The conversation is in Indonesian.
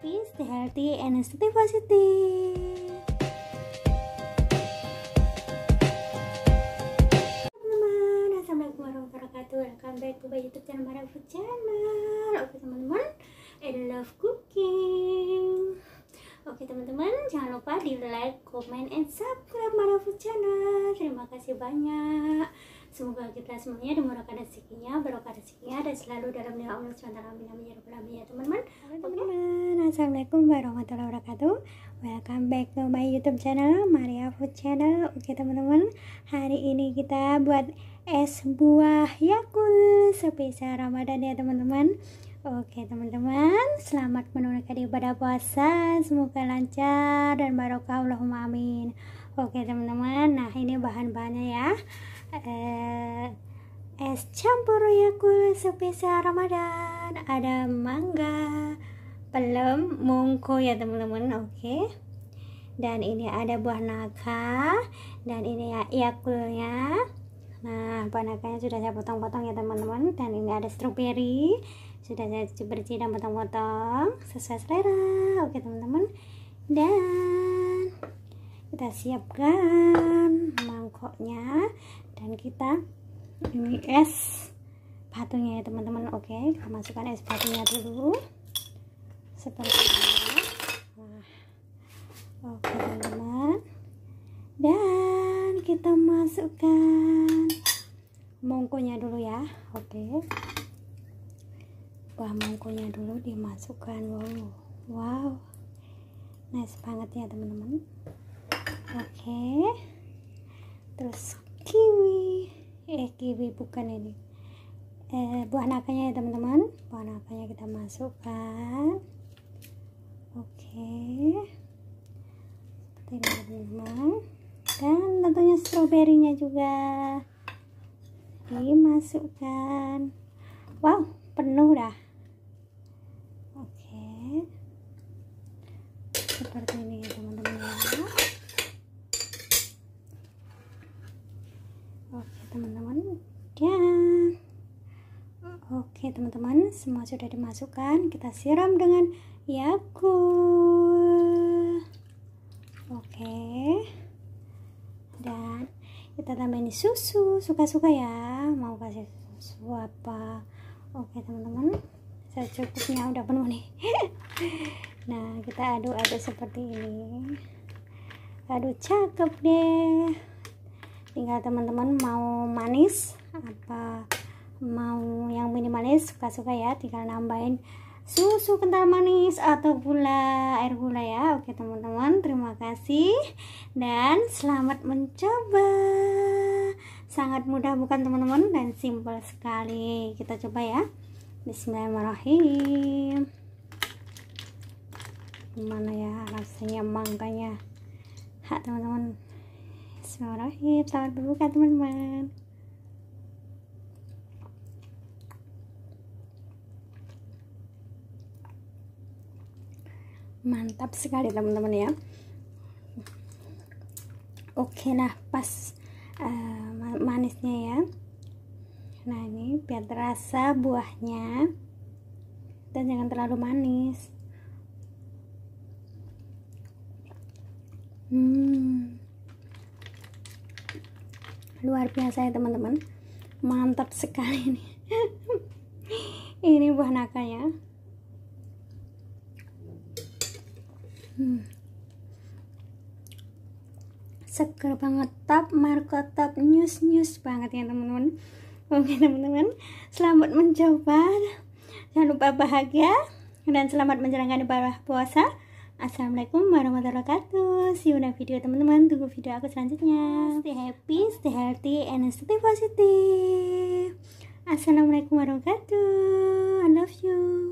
happy, stay healthy, and stay positive. Teman-teman, Assalamualaikum warahmatullahi wabarakatuh. Welcome back to my YouTube channel Mara Channel. Oke teman-teman, I love cooking. Oke teman-teman, jangan lupa di like, comment, and subscribe Mara Food Channel. Terima kasih banyak. Semoga kita semuanya dimurahkan rezekinya, berkah rezekinya dan selalu dalam nilai Allah SWT. Amin amin ya rabbal alamin ya teman-teman. Teman-teman, Assalamualaikum warahmatullahi wabarakatuh. Welcome back to my YouTube channel Maria Food Channel. Oke teman-teman, hari ini kita buat es buah Yakul spesial Ramadan ya teman-teman. Oke teman-teman, selamat menunaikan ibadah puasa. Semoga lancar dan barokah Allahumma amin. Oke teman-teman, nah ini bahan-bahannya ya. Eh, es campur Yakul spesial Ramadan. Ada mangga, pelem, mungko ya teman-teman. Oke. Dan ini ada buah naga dan ini ya Yakulnya. Nah, buah naganya sudah saya potong-potong ya teman-teman. Dan ini ada stroberi sudah saya bersih dan potong-potong sesuai selera. Oke teman-teman. Dan kita siapkan mangkoknya dan kita ini es batunya ya teman-teman oke kita masukkan es batunya dulu seperti ini. Nah, oke teman-teman. Dan kita masukkan mongkonya dulu ya. Oke. Buah mongkonya dulu dimasukkan. Wow. Wow. Nice banget ya teman-teman. Oke. Terus kiwi. Eh kiwi bukan ini. Eh, buah naganya ya teman-teman. Buah naganya kita masukkan oke. Seperti ini ya teman-teman dan tentunya stroberinya juga dimasukkan. Wow penuh dah. Oke. Seperti ini ya teman-teman. Ya oke teman-teman. Dan oke teman-teman. Semua sudah dimasukkan. Kita siram dengan Yakult oke. Dan kita tambahin susu. Suka-suka ya. Mau kasih susu apa? Oke teman-teman. Saya cukupnya udah penuh nih. Nah kita aduk-aduk seperti ini. Aduh cakep deh. Tinggal teman-teman mau manis apa mau yang minimalis suka-suka ya. Tinggal nambahin susu kental manis atau gula air gula ya. Oke teman-teman terima kasih dan selamat mencoba. Sangat mudah bukan teman-teman? Dan simpel sekali. Kita coba ya. Bismillahirrahmanirrahim. Gimana ya rasanya mangganya hak teman-teman. Bismillahirrahmanirrahim. Selamat berbuka teman-teman mantap sekali teman-teman ya. Oke nah pas uh, manisnya ya. Nah ini biar terasa buahnya. Dan jangan terlalu manis. Hmm. Luar biasa ya teman-teman. Mantap sekali nih. Ini buah nakanya hmm. seger banget. Top markotop news news banget ya teman-teman. Oke teman-teman. Selamat mencoba. Jangan lupa bahagia. Dan selamat menjalankan ibadah puasa. Assalamualaikum warahmatullahi wabarakatuh. See you in video teman-teman. Tunggu video aku selanjutnya. Stay happy, stay healthy, and stay positive. Assalamualaikum warahmatullahi wabarakatuh. I love you